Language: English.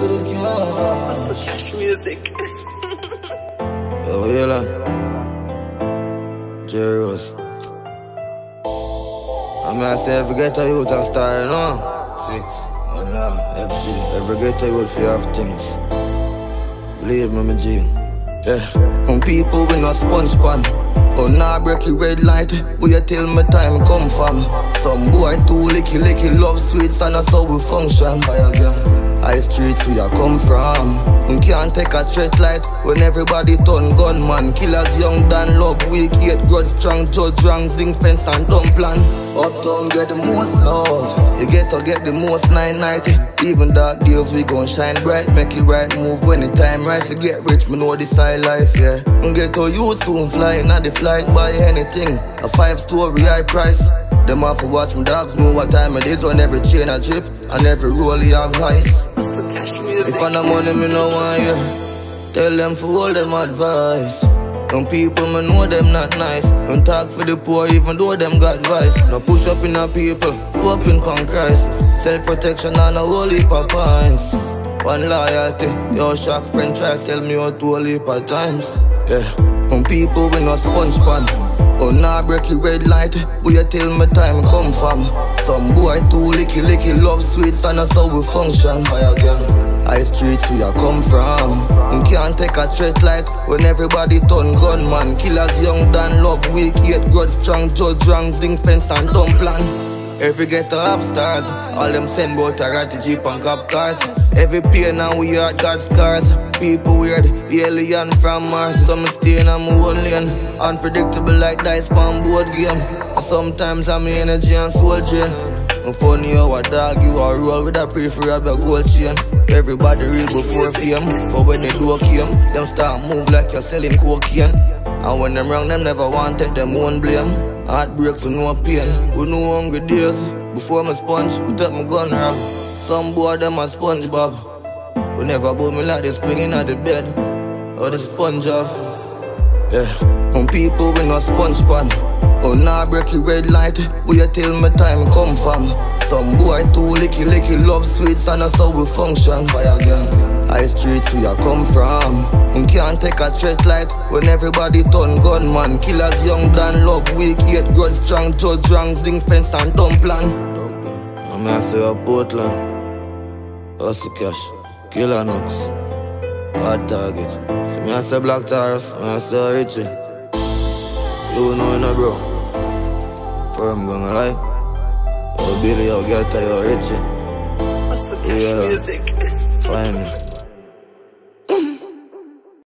to the music. Oh, Yo, Yela. Jerry Rose. I mean, I say every ghetto youth a star, you know? Six, one now, FG. Every ghetto youth fi have things. Believe me, my G. Yeah, from people we not sponge pan. Break your red light. You tell me time come from? Some boy too licky licky love sweets and that's how we function. Fire girl. High streets we a come from. We can't take a threat light when everybody turn gunman. Killers young than love weak, hate grudge strong, judge wrong, zinc fence and dumb plan. Uptown get the most love, you get to get the most 990. Even dark days we gon' shine bright, make it right move when the time right. To get rich, me know this high life, yeah. Get to you soon flying at the flight, buy anything. A five story high price. Them off watch me dogs know what time it is when every chain a drip and every roll you have ice. If I no money, me no want you. Tell them for all them advice. Some people, me know them not nice. Don't talk for the poor, even though them got vice. No push up in a people, hoping on Christ. Self protection and a whole heap of. One loyalty, your shock friend try to tell me out whole heap of times. Yeah, some people we no sponge pan. Oh, nah, break the red light. You tell me time come from? Some boy too licky licky love sweets and that's how we function. Fire gang. High streets we a come from. We can't take a threat light when everybody turn gunman. Killers young than love weak, hate grudge strong, judge wrong, zinc fence and dumb plan. Every ghetto have stars, all them send bout a ratty jeep and cop cars. Every pain and we heart got scars. People weird, alien from Mars. Some stay in a own lane, unpredictable like dice pan board game. Sometimes I'm energy and soul drain. I'm funny how a dog you are roll with a preferable gold chain. Everybody real before fame, but when they do came, them start move like you're selling cocaine. And when them wrong, them never want take them own blame. Heartbreaks with no pain, with no hungry days. Before my sponge, we take my gun rock. Some boy them a SpongeBob. We never bout me like they springing at the bed oh, or the sponge off. Yeah, from people we no sponge pan. Oh, nah, break your red light. Where you tell me time come from? Some boy too licky licky love sweets and that's how we function. Fire gang. High streets we a come from. We can't take a threat light when everybody turn gunman. Killers young than love weak, hate grudge strong, judge wrong, zinc fence and dumb plan. I'm here Portland. Hustle cash, killer knocks, hard target. So me I say Black Taurus, me I say Richie. You know no bro. Firm gonna lie. Oh Billy, yo get yo Richie. That's the Yeah. music. Find me.